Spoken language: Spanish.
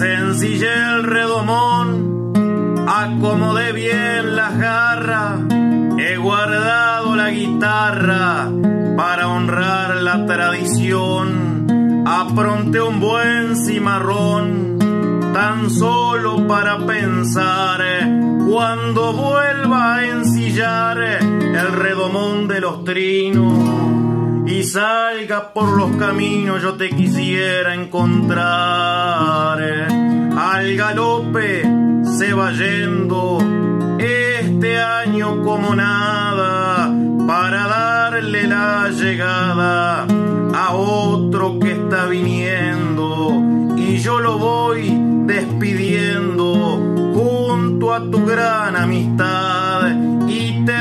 sencillé el redomón, acomodé bien las garras, he guardado la guitarra para honrar la tradición, apronté un buen cimarrón, tan solo para pensar eh, cuando vuelva a ensillar eh, el redomón de los trinos y salga por los caminos yo te quisiera encontrar. Al galope se va yendo este año como nada para darle la llegada a otro que está viniendo y yo lo voy despidiendo junto a tu gran amistad y te